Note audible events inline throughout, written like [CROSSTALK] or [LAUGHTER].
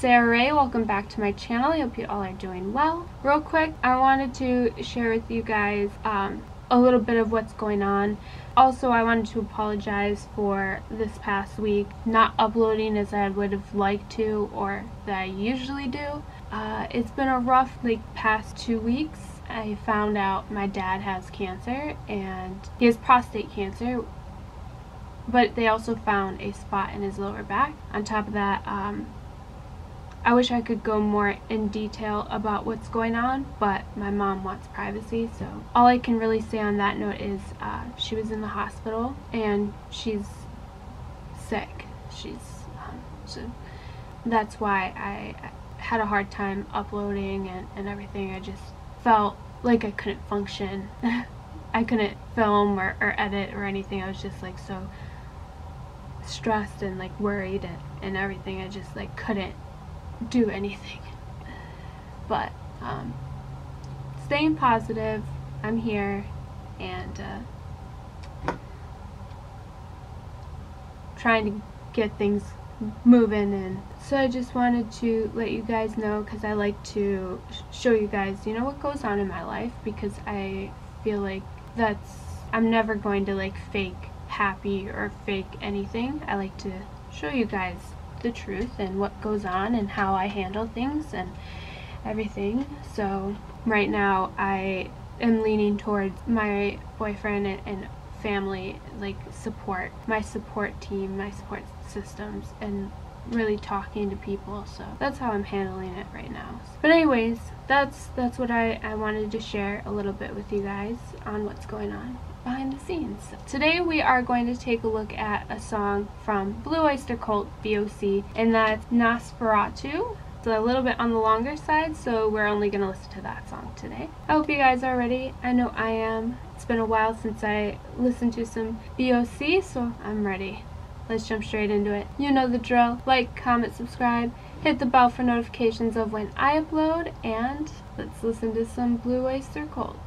Sarah Rae. Welcome back to my channel. I hope you all are doing well. Real quick, I wanted to share with you guys um, a little bit of what's going on. Also, I wanted to apologize for this past week not uploading as I would have liked to or that I usually do. Uh, it's been a rough like past two weeks. I found out my dad has cancer and he has prostate cancer but they also found a spot in his lower back. On top of that, um, I wish I could go more in detail about what's going on, but my mom wants privacy, so all I can really say on that note is uh, she was in the hospital and she's sick. She's um, so that's why I had a hard time uploading and, and everything. I just felt like I couldn't function. [LAUGHS] I couldn't film or, or edit or anything. I was just like so stressed and like worried and, and everything. I just like couldn't do anything. But um, staying positive, I'm here and uh, trying to get things moving and so I just wanted to let you guys know because I like to show you guys you know what goes on in my life because I feel like that's I'm never going to like fake happy or fake anything I like to show you guys the truth and what goes on and how I handle things and everything. So right now I am leaning towards my boyfriend and, and family like support, my support team, my support systems and really talking to people. So that's how I'm handling it right now. But anyways that's that's what I, I wanted to share a little bit with you guys on what's going on behind the scenes. Today we are going to take a look at a song from Blue Oyster Cult BOC and that's Nosferatu. It's a little bit on the longer side so we're only going to listen to that song today. I hope you guys are ready. I know I am. It's been a while since I listened to some BOC so I'm ready. Let's jump straight into it. You know the drill. Like, comment, subscribe, hit the bell for notifications of when I upload, and let's listen to some Blue Oyster Cult.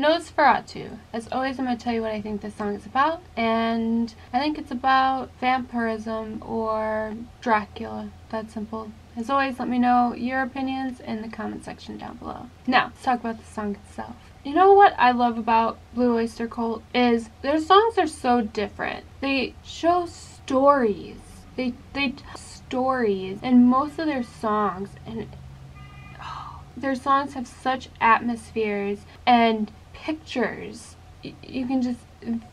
Nosferatu. As always, I'm going to tell you what I think this song is about, and I think it's about vampirism or Dracula. That simple. As always, let me know your opinions in the comment section down below. Now, let's talk about the song itself. You know what I love about Blue Oyster Cult is their songs are so different. They show stories. They they tell stories and most of their songs and oh, their songs have such atmospheres and pictures. You can just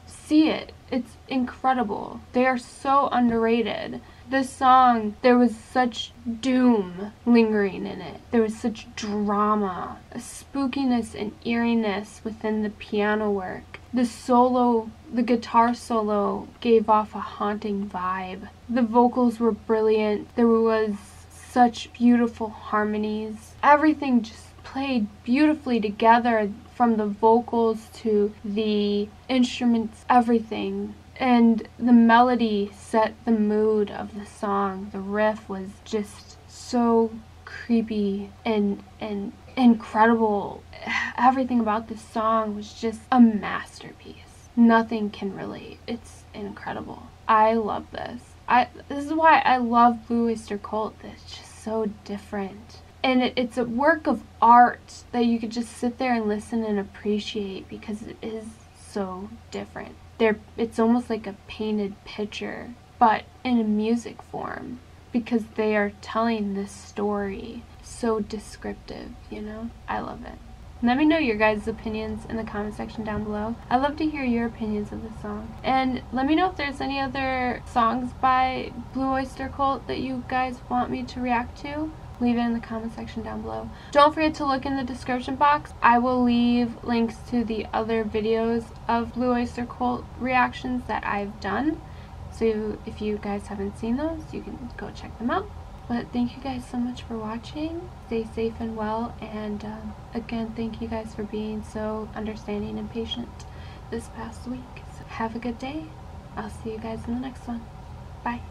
see it. It's incredible. They are so underrated. This song, there was such doom lingering in it. There was such drama, a spookiness and eeriness within the piano work. The solo, the guitar solo gave off a haunting vibe. The vocals were brilliant. There was such beautiful harmonies. Everything just played beautifully together from the vocals to the instruments, everything. And the melody set the mood of the song. The riff was just so creepy and and incredible. Everything about this song was just a masterpiece. Nothing can relate. It's incredible. I love this. I this is why I love Blue Oyster Cult. It's just so different and it, it's a work of art that you could just sit there and listen and appreciate because it is so different. There, it's almost like a painted picture, but in a music form because they are telling this story so descriptive, you know? I love it. Let me know your guys' opinions in the comment section down below. I'd love to hear your opinions of the song. And let me know if there's any other songs by Blue Oyster Cult that you guys want me to react to leave it in the comment section down below. Don't forget to look in the description box. I will leave links to the other videos of Blue Oyster Cult reactions that I've done. So if you guys haven't seen those, you can go check them out. But thank you guys so much for watching. Stay safe and well. And um, again, thank you guys for being so understanding and patient this past week. So have a good day. I'll see you guys in the next one. Bye.